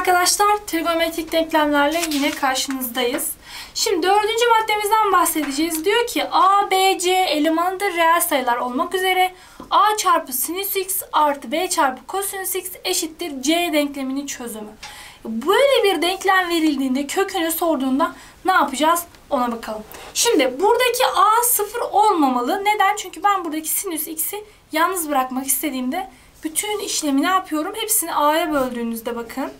arkadaşlar. Trigonometrik denklemlerle yine karşınızdayız. Şimdi dördüncü maddemizden bahsedeceğiz. Diyor ki A, B, C elemanıdır reel sayılar olmak üzere A çarpı sinüs x artı B çarpı kosinüs x eşittir C denkleminin çözümü. Böyle bir denklem verildiğinde kökünü sorduğunda ne yapacağız ona bakalım. Şimdi buradaki A sıfır olmamalı. Neden? Çünkü ben buradaki sinüs x'i yalnız bırakmak istediğimde bütün işlemi ne yapıyorum? Hepsini A'ya böldüğünüzde bakın.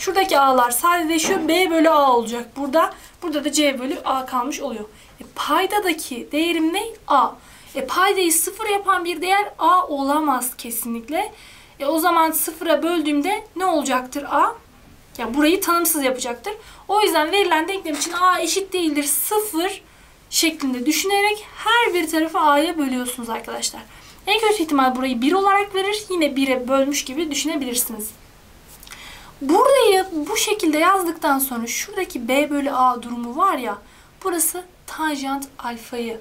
Şuradaki A'lar sadeleşiyor. B bölü A olacak burada. Burada da C bölü A kalmış oluyor. E, paydadaki değerim ne? A. E, paydayı sıfır yapan bir değer A olamaz kesinlikle. E, o zaman sıfıra böldüğümde ne olacaktır A? Yani burayı tanımsız yapacaktır. O yüzden verilen denklem için A eşit değildir sıfır şeklinde düşünerek her bir tarafı A'ya bölüyorsunuz arkadaşlar. En kötü ihtimal burayı 1 olarak verir. Yine 1'e bölmüş gibi düşünebilirsiniz. Burayı bu şekilde yazdıktan sonra şuradaki B bölü A durumu var ya burası tanjant alfayı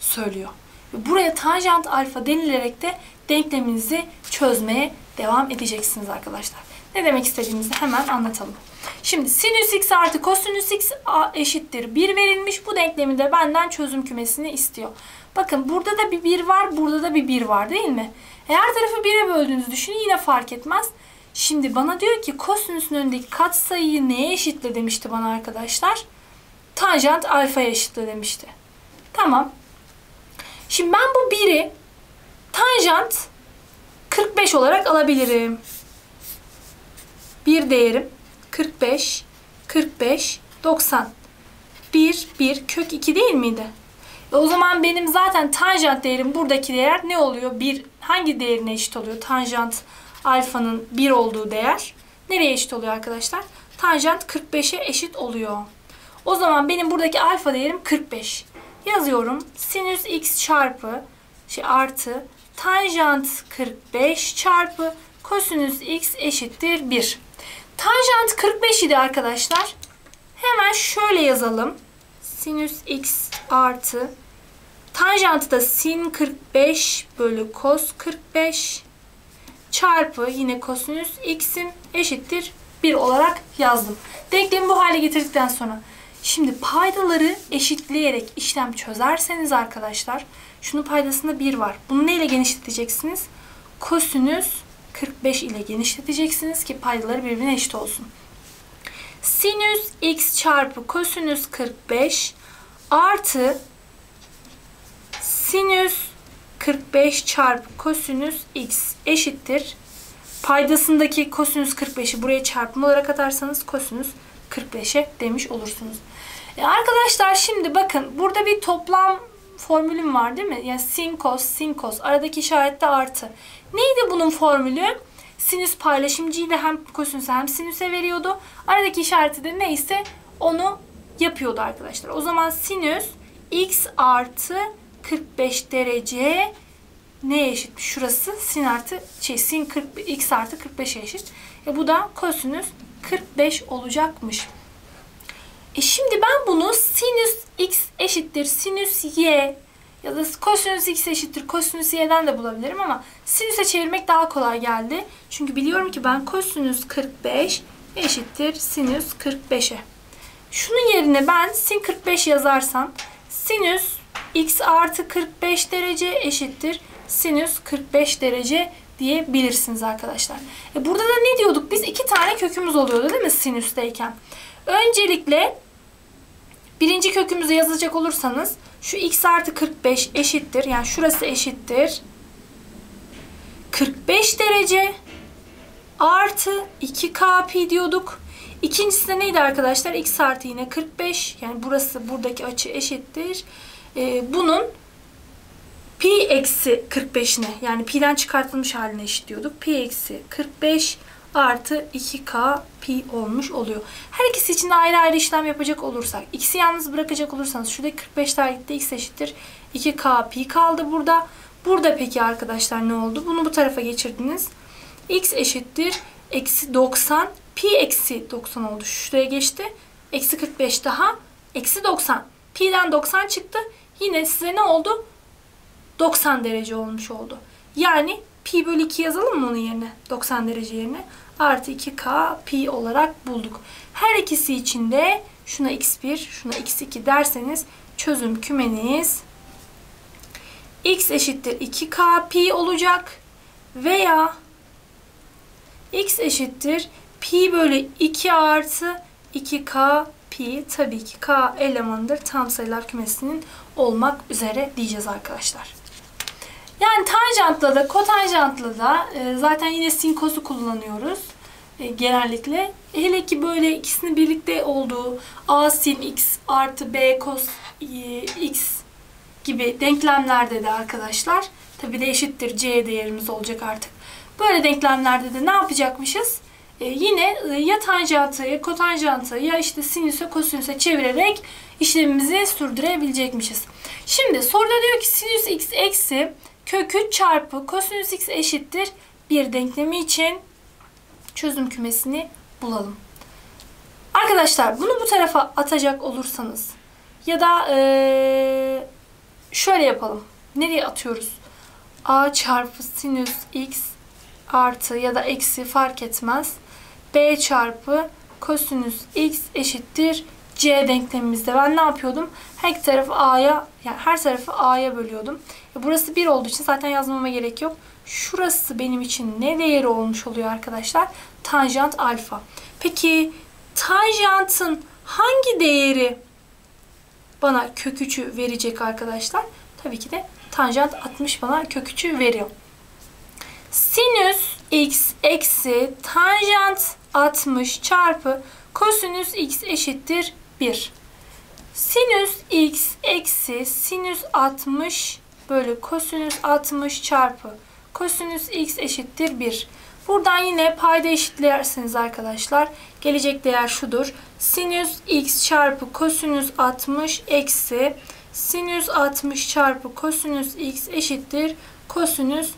söylüyor. Buraya tanjant alfa denilerek de denkleminizi çözmeye devam edeceksiniz arkadaşlar. Ne demek istediğimizi hemen anlatalım. Şimdi sinüs x artı kosinüs x eşittir 1 verilmiş. Bu denklemi de benden çözüm kümesini istiyor. Bakın burada da bir 1 var, burada da bir 1 var değil mi? Eğer tarafı 1'e böldüğünüzü düşünün yine fark etmez. Şimdi bana diyor ki kosinüsün önündeki katsayıyı neye eşitle demişti bana arkadaşlar? Tanjant alfaya eşitle demişti. Tamam. Şimdi ben bu 1'i tanjant 45 olarak alabilirim. Bir değerim 45, 45, 90. 1, 1, kök 2 değil miydi? E o zaman benim zaten tanjant değerim buradaki değer ne oluyor? 1 hangi değerine eşit oluyor? Tanjant alfanın 1 olduğu değer nereye eşit oluyor arkadaşlar? Tanjant 45'e eşit oluyor. O zaman benim buradaki alfa değerim 45. Yazıyorum. Sinüs x çarpı şey artı tanjant 45 çarpı kosinüs x eşittir 1. Tanjant 45 idi arkadaşlar. Hemen şöyle yazalım. Sinüs x artı tanjantı da sin 45 bölü kos 45 çarpı yine kosinüs x'in eşittir 1 olarak yazdım. Denklemi bu hale getirdikten sonra şimdi paydaları eşitleyerek işlem çözerseniz arkadaşlar şunun paydasında 1 var. Bunu neyle genişleteceksiniz? Kosinüs 45 ile genişleteceksiniz ki paydaları birbirine eşit olsun. Sinüs x çarpı kosinüs 45 artı sinüs 45 çarpı kosinüs x eşittir. Paydasındaki kosinüs 45'i buraya çarpım olarak atarsanız kosinüs 45'e demiş olursunuz. E arkadaşlar şimdi bakın burada bir toplam formülüm var değil mi? Yani sin kos, sin kos. Aradaki işarette artı. Neydi bunun formülü? Sinüs paylaşımcıydı hem kosinüse hem sinüse veriyordu. Aradaki işareti de neyse onu yapıyordu arkadaşlar. O zaman sinüs x artı 45 derece neye eşit? Şurası sin artı şey sin 40 x artı 45'e eşit. E bu da kosinüs 45 olacakmış. E şimdi ben bunu sinüs x eşittir sinüs y ya da kosinüs x eşittir kosinüs y'den de bulabilirim ama sinüse çevirmek daha kolay geldi. Çünkü biliyorum ki ben kosinüs 45 eşittir sinüs 45'e. Şunun yerine ben sin 45 yazarsam sinüs x artı 45 derece eşittir sinüs 45 derece diyebilirsiniz arkadaşlar. E burada da ne diyorduk? Biz iki tane kökümüz oluyordu değil mi sinüsteyken? Öncelikle birinci kökümüzü yazacak olursanız şu x artı 45 eşittir. Yani şurası eşittir. 45 derece artı 2k pi diyorduk. İkincisi de neydi arkadaşlar? x artı yine 45. Yani burası buradaki açı eşittir. Ee, bunun pi eksi 45'ine yani pi'den çıkartılmış haline eşitliyorduk. Pi eksi 45 artı 2k pi olmuş oluyor. Her ikisi için de ayrı ayrı işlem yapacak olursak, x'i yalnız bırakacak olursanız şuradaki 45'ler gitti, x eşittir 2k pi kaldı burada. Burada peki arkadaşlar ne oldu? Bunu bu tarafa geçirdiniz. x eşittir eksi 90, pi eksi 90 oldu. Şuraya geçti. Eksi 45 daha, eksi 90. Pi'den 90 çıktı. Yine size ne oldu? 90 derece olmuş oldu. Yani pi bölü 2 yazalım mı onun yerine? 90 derece yerine. Artı 2k pi olarak bulduk. Her ikisi için de şuna x1, şuna x2 derseniz çözüm kümeniz x eşittir 2k pi olacak veya x eşittir pi bölü 2 artı 2k pi tabii ki k elemanıdır tam sayılar kümesinin olmak üzere diyeceğiz arkadaşlar. Yani tanjantla da kotanjantla da e, zaten yine sin kosu kullanıyoruz e, genellikle. Hele ki böyle ikisinin birlikte olduğu a sin x artı b cos e, x gibi denklemlerde de arkadaşlar tabi de eşittir c değerimiz olacak artık. Böyle denklemlerde de ne yapacakmışız? Ee, yine e, ya tanjantı kotanjantı ya işte sinüse kosinüse çevirerek işlemimizi sürdürebilecekmişiz. Şimdi soruda diyor ki sinüs x eksi kök 3 çarpı kosinüs x eşittir bir denklemi için çözüm kümesini bulalım. Arkadaşlar bunu bu tarafa atacak olursanız ya da ee, şöyle yapalım. Nereye atıyoruz? a çarpı sinüs x artı ya da eksi fark etmez. B çarpı kosinüs x eşittir c denklemimizde. Ben ne yapıyordum? Her tarafı a'ya yani her tarafı a'ya bölüyordum. E burası 1 olduğu için zaten yazmama gerek yok. Şurası benim için ne değeri olmuş oluyor arkadaşlar? Tanjant alfa. Peki tanjantın hangi değeri bana kök 3'ü verecek arkadaşlar? Tabii ki de tanjant 60 bana kök 3'ü veriyor. Sinüs x eksi tanjant 60 çarpı kosinüs x eşittir 1. Sinüs x eksi sinüs 60 bölü kosinüs 60 çarpı kosinüs x eşittir 1. Buradan yine payda eşitlersiniz arkadaşlar. Gelecek değer şudur. Sinüs x çarpı kosinüs 60 eksi sinüs 60 çarpı kosinüs x eşittir kosinüs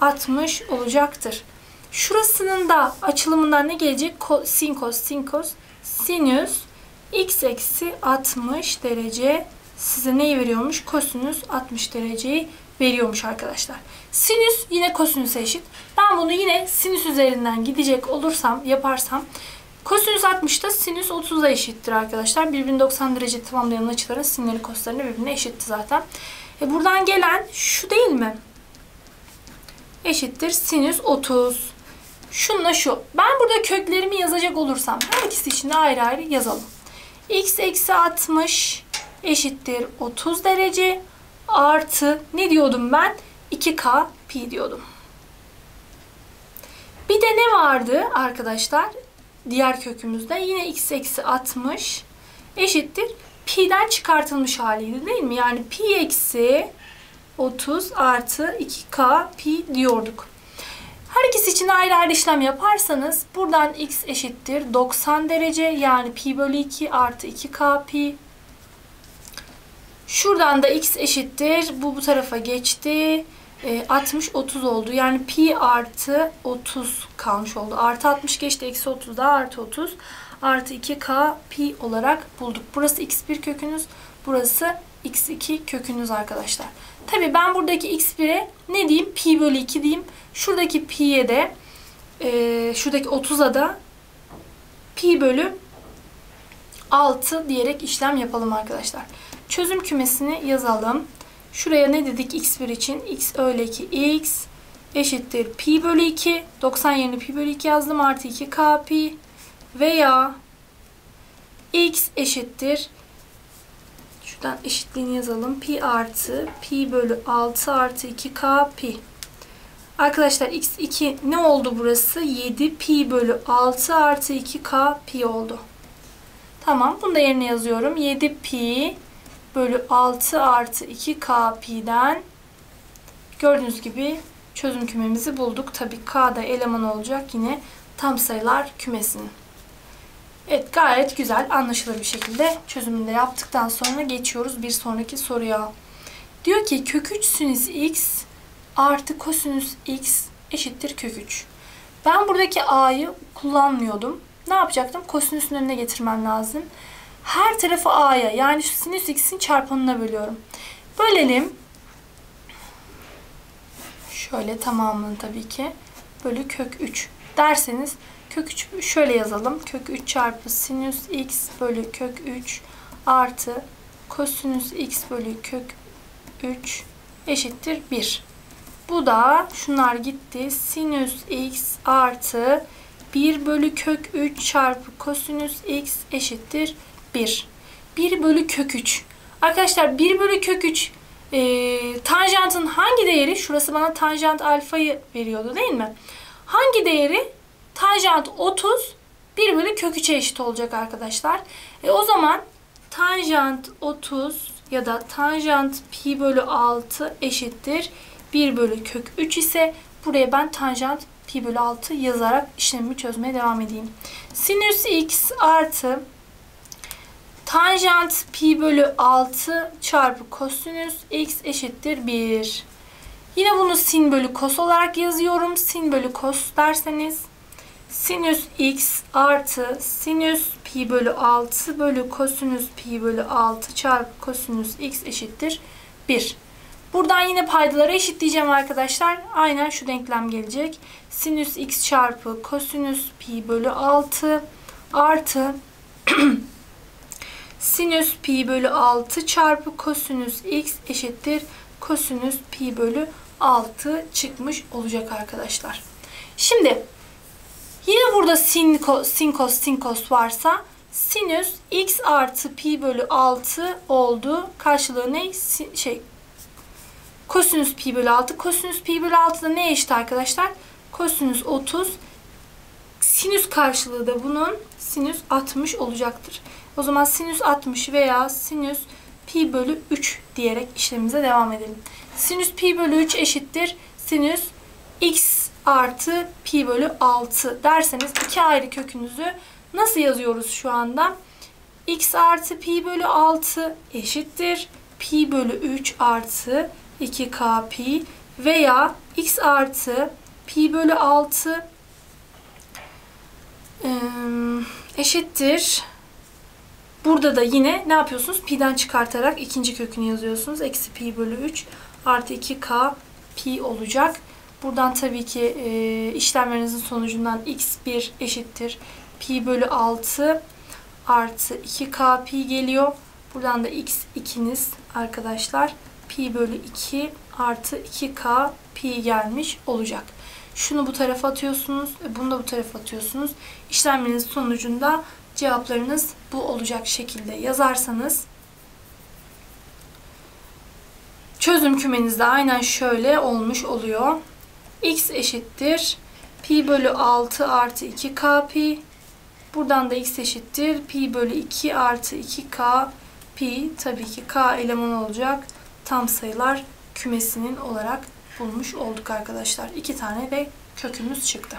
60 olacaktır. Şurasının da açılımından ne gelecek? Sin kos, sin kos, sinüs x eksi 60 derece size neyi veriyormuş? Kosinüs 60 dereceyi veriyormuş arkadaşlar. Sinüs yine kosinüse eşit. Ben bunu yine sinüs üzerinden gidecek olursam, yaparsam kosinüs 60'da sinüs 30'a eşittir arkadaşlar. Birbirini 90 derece tamamlayan açıların sinleri koslarını birbirine eşitti zaten. E buradan gelen şu değil mi? Eşittir sinüs 30. Şununla şu. Ben burada köklerimi yazacak olursam her ikisi için de ayrı ayrı yazalım. x eksi 60 eşittir 30 derece artı ne diyordum ben? 2k pi diyordum. Bir de ne vardı arkadaşlar? Diğer kökümüzde yine x eksi 60 eşittir pi'den çıkartılmış haliydi değil mi? Yani pi eksi 30 artı 2k pi diyorduk. Her ikisi için ayrı ayrı işlem yaparsanız buradan x eşittir 90 derece yani pi bölü 2 artı 2k pi. Şuradan da x eşittir bu bu tarafa geçti. 60 e, 30 oldu. Yani pi artı 30 kalmış oldu. Artı 60 geçti. Eksi 30 daha artı 30. Artı 2k pi olarak bulduk. Burası x1 kökünüz. Burası x2 kökünüz arkadaşlar. Tabi ben buradaki x1'e ne diyeyim? Pi bölü 2 diyeyim. Şuradaki pi'ye de e, şuradaki 30'a da pi bölü 6 diyerek işlem yapalım arkadaşlar. Çözüm kümesini yazalım. Şuraya ne dedik x1 için? x öyle ki x eşittir pi bölü 2. 90 yerine pi bölü 2 yazdım. Artı 2 k pi veya x eşittir şuradan eşitliğini yazalım. Pi artı pi bölü 6 artı 2k pi. Arkadaşlar x2 ne oldu burası? 7 pi bölü 6 artı 2k pi oldu. Tamam bunu da yerine yazıyorum. 7 pi bölü 6 artı 2k pi'den gördüğünüz gibi çözüm kümemizi bulduk. Tabi k da eleman olacak yine tam sayılar kümesinin. Evet gayet güzel anlaşılır bir şekilde çözümünde yaptıktan sonra geçiyoruz bir sonraki soruya. Diyor ki kök 3 sinüs x artı kosinüs x eşittir kök 3. Ben buradaki a'yı kullanmıyordum. Ne yapacaktım? Kosinüsün önüne getirmem lazım. Her tarafı a'ya yani şu sinüs x'in çarpanına bölüyorum. Bölelim. Şöyle tamamını tabii ki. Bölü kök 3 derseniz kök 3 şöyle yazalım. Kök 3 çarpı sinüs x bölü kök 3 artı kosinüs x bölü kök 3 eşittir 1. Bu da şunlar gitti. Sinüs x artı 1 bölü kök 3 çarpı kosinüs x eşittir 1. 1 bölü kök 3. Arkadaşlar 1 bölü kök 3 e, tanjantın hangi değeri? Şurası bana tanjant alfayı veriyordu değil mi? Hangi değeri? Tanjant 30 1 bölü kök 3'e eşit olacak arkadaşlar. E, o zaman tanjant 30 ya da tanjant pi bölü 6 eşittir 1 bölü kök 3 ise buraya ben tanjant pi bölü 6 yazarak işlemimi çözmeye devam edeyim. Sinüs x artı tanjant pi bölü 6 çarpı kosinüs x eşittir 1. Yine bunu sin bölü kos olarak yazıyorum. Sin bölü kos derseniz sinüs x artı sinüs pi bölü 6 bölü kosinüs pi bölü 6 çarpı kosinüs x eşittir 1. Buradan yine paydaları eşitleyeceğim arkadaşlar. Aynen şu denklem gelecek. Sinüs x çarpı kosinüs pi bölü 6 artı sinüs pi bölü 6 çarpı kosinüs x eşittir kosinüs pi bölü 6 çıkmış olacak arkadaşlar. Şimdi yine burada sin, sin kos sin kos varsa sinüs x artı pi bölü 6 oldu. Karşılığı ne? Sin, şey kosinüs pi bölü 6. Kosinüs pi bölü 6 da ne eşit arkadaşlar? Kosinüs 30. Sinüs karşılığı da bunun sinüs 60 olacaktır. O zaman sinüs 60 veya sinüs pi bölü 3 diyerek işlemimize devam edelim. Sinüs pi bölü 3 eşittir. Sinüs x artı pi bölü 6 derseniz iki ayrı kökünüzü nasıl yazıyoruz şu anda? x artı pi bölü 6 eşittir. Pi bölü 3 artı 2k pi veya x artı pi bölü 6 eşittir. Burada da yine ne yapıyorsunuz? Pi'den çıkartarak ikinci kökünü yazıyorsunuz. Eksi pi bölü 3 artı 2k pi olacak. Buradan tabii ki e, işlemlerinizin sonucundan x1 eşittir. Pi bölü 6 artı 2k pi geliyor. Buradan da x2'niz arkadaşlar pi bölü 2 artı 2k pi gelmiş olacak. Şunu bu tarafa atıyorsunuz. E, bunu da bu tarafa atıyorsunuz. İşlemleriniz sonucunda cevaplarınız bu olacak şekilde yazarsanız çözüm kümenizde aynen şöyle olmuş oluyor. x eşittir pi bölü 6 artı 2k pi buradan da x eşittir pi bölü 2 artı 2k pi tabii ki k eleman olacak tam sayılar kümesinin olarak bulmuş olduk arkadaşlar. İki tane de kökümüz çıktı.